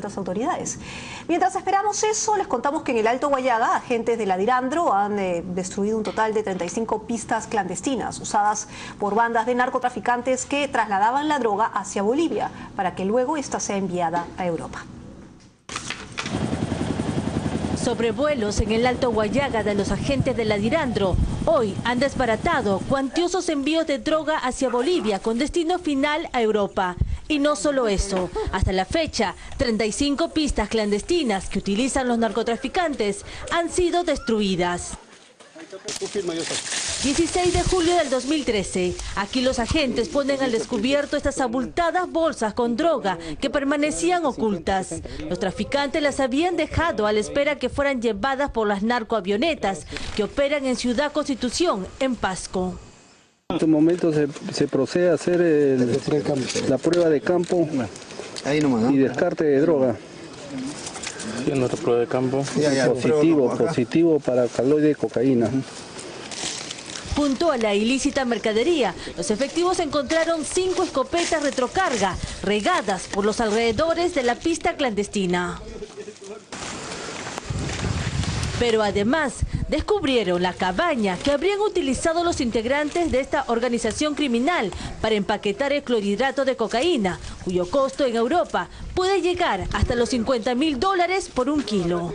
las autoridades. Mientras esperamos eso, les contamos que en el Alto Guayaga, agentes de la Dirandro han eh, destruido un total de 35 pistas clandestinas usadas por bandas de narcotraficantes que trasladaban la droga hacia Bolivia para que luego esta sea enviada a Europa. Sobrevuelos en el Alto Guayaga de los agentes de la Dirandro hoy han desbaratado cuantiosos envíos de droga hacia Bolivia con destino final a Europa. Y no solo eso, hasta la fecha, 35 pistas clandestinas que utilizan los narcotraficantes han sido destruidas. 16 de julio del 2013. Aquí los agentes ponen al descubierto estas abultadas bolsas con droga que permanecían ocultas. Los traficantes las habían dejado a la espera que fueran llevadas por las narcoavionetas que operan en Ciudad Constitución, en Pasco. En este momento se, procede a hacer la prueba de campo y descarte de droga. ¿Y en otra prueba de campo? positivo, positivo para caloide de cocaína. Junto a la ilícita mercadería, los efectivos encontraron cinco escopetas retrocarga regadas por los alrededores de la pista clandestina. Pero además descubrieron la cabaña que habrían utilizado los integrantes de esta organización criminal para empaquetar el clorhidrato de cocaína, cuyo costo en Europa puede llegar hasta los 50 mil dólares por un kilo.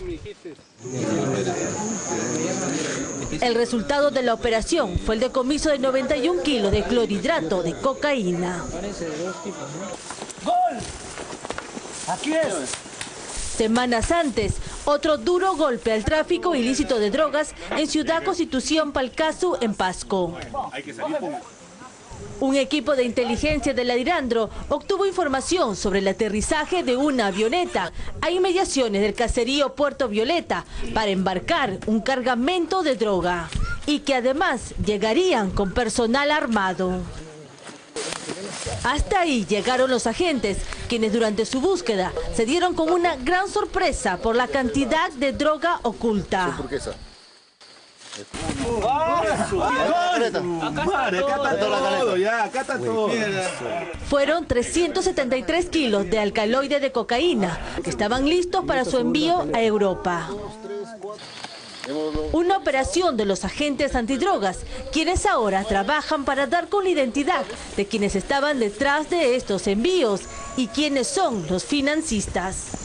El resultado de la operación fue el decomiso de 91 kilos de clorhidrato de cocaína. ¡Gol! ¡Aquí es! Semanas antes, otro duro golpe al tráfico ilícito de drogas en Ciudad Constitución Palcasu, en Pasco. Un equipo de inteligencia de la Dirandro obtuvo información sobre el aterrizaje de una avioneta a inmediaciones del caserío Puerto Violeta para embarcar un cargamento de droga y que además llegarían con personal armado. Hasta ahí llegaron los agentes, quienes durante su búsqueda se dieron con una gran sorpresa por la cantidad de droga oculta. Fueron 373 kilos de alcaloide de cocaína que estaban listos para su envío a Europa. Una operación de los agentes antidrogas, quienes ahora trabajan para dar con la identidad de quienes estaban detrás de estos envíos y quienes son los financistas.